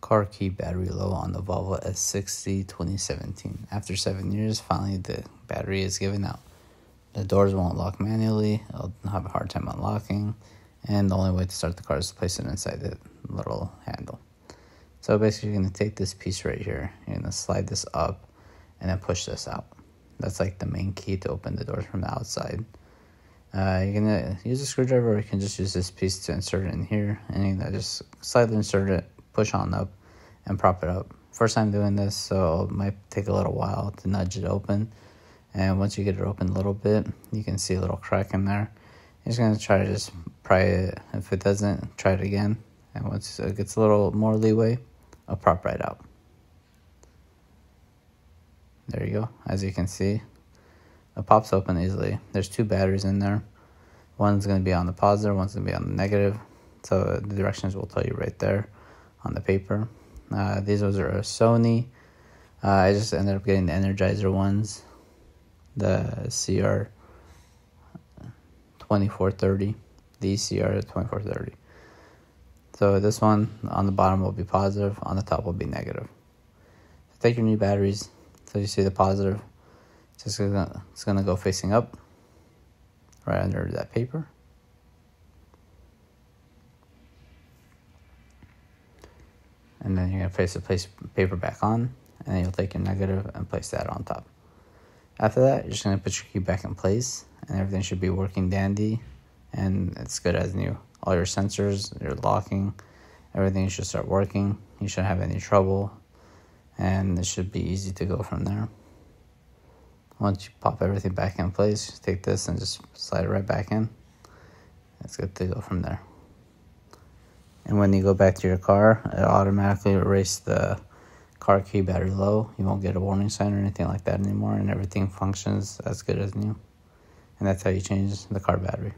car key battery low on the Volvo S60 2017. After seven years, finally the battery is giving out. The doors won't lock manually, it'll have a hard time unlocking, and the only way to start the car is to place it inside the little handle. So basically, you're to take this piece right here, you're to slide this up, and then push this out. That's like the main key to open the doors from the outside. Uh, you're gonna use a screwdriver, or you can just use this piece to insert it in here, and you just slightly insert it, push on up, and prop it up. First time doing this, so it might take a little while to nudge it open. And once you get it open a little bit, you can see a little crack in there. You're just gonna try to just pry it. If it doesn't, try it again. And once it gets a little more leeway, I'll prop right out. There you go. As you can see, it pops open easily. There's two batteries in there. One's going to be on the positive, one's to be on the negative. So the directions will tell you right there on the paper. Uh, these ones are Sony. Uh, I just ended up getting the Energizer ones, the CR 2430, the CR 2430. So this one on the bottom will be positive, on the top will be negative. So take your new batteries. So you see the positive, it's just gonna, it's gonna go facing up, right under that paper. And then you're going to place the place paper back on and then you'll take your negative and place that on top. After that you're just going to put your key back in place and everything should be working dandy and it's good as new. All your sensors your locking everything should start working. You shouldn't have any trouble and it should be easy to go from there. Once you pop everything back in place take this and just slide it right back in. It's good to go from there and when you go back to your car, it automatically erase the car key battery low. You won't get a warning sign or anything like that anymore, and everything functions as good as new. And that's how you change the car battery.